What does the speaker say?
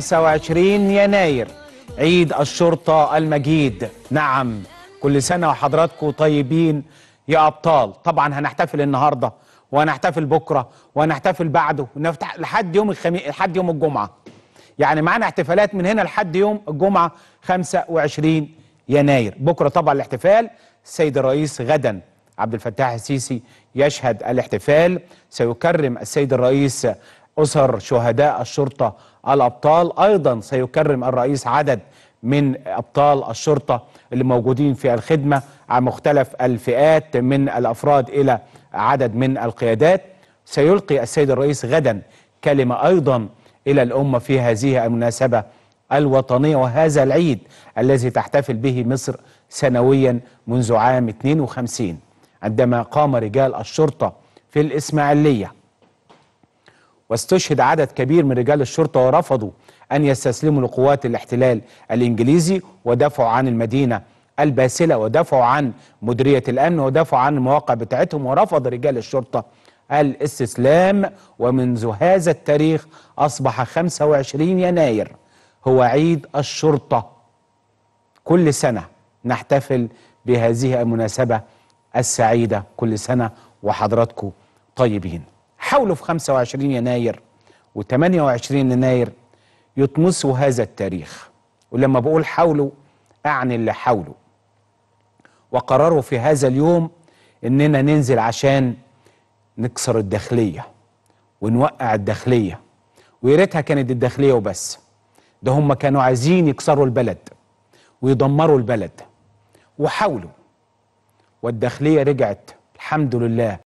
25 يناير عيد الشرطة المجيد. نعم كل سنة وحضراتكم طيبين يا أبطال. طبعا هنحتفل النهاردة وهنحتفل بكرة وهنحتفل بعده ونفتح لحد يوم الخميس لحد يوم الجمعة. يعني معانا احتفالات من هنا لحد يوم الجمعة 25 يناير. بكرة طبعا الاحتفال السيد الرئيس غدا. عبد الفتاح السيسي يشهد الاحتفال سيكرم السيد الرئيس أسر شهداء الشرطة الأبطال. أيضا سيكرم الرئيس عدد من أبطال الشرطة اللي موجودين في الخدمة على مختلف الفئات من الأفراد إلى عدد من القيادات. سيلقي السيد الرئيس غدا كلمة أيضا إلى الأمة في هذه المناسبة الوطنية وهذا العيد الذي تحتفل به مصر سنويا منذ عام 52 عندما قام رجال الشرطة في الإسماعيلية واستشهد عدد كبير من رجال الشرطة ورفضوا أن يستسلموا لقوات الاحتلال الإنجليزي ودافعوا عن المدينة الباسلة ودافعوا عن مديرية الأمن ودافعوا عن المواقع بتاعتهم ورفض رجال الشرطة الاستسلام ومنذ هذا التاريخ أصبح 25 يناير هو عيد الشرطة. كل سنة نحتفل بهذه المناسبة السعيدة. كل سنة وحضراتكم طيبين. حاولوا في 25 يناير و28 يناير يطمسوا هذا التاريخ. ولما بقول حاولوا أعني اللي حاولوا وقرروا في هذا اليوم إننا ننزل عشان نكسر الداخلية ونوقع الداخلية. ويا ريتها كانت الداخلية وبس. ده هم كانوا عايزين يكسروا البلد ويدمروا البلد. وحاولوا. والداخلية رجعت الحمد لله.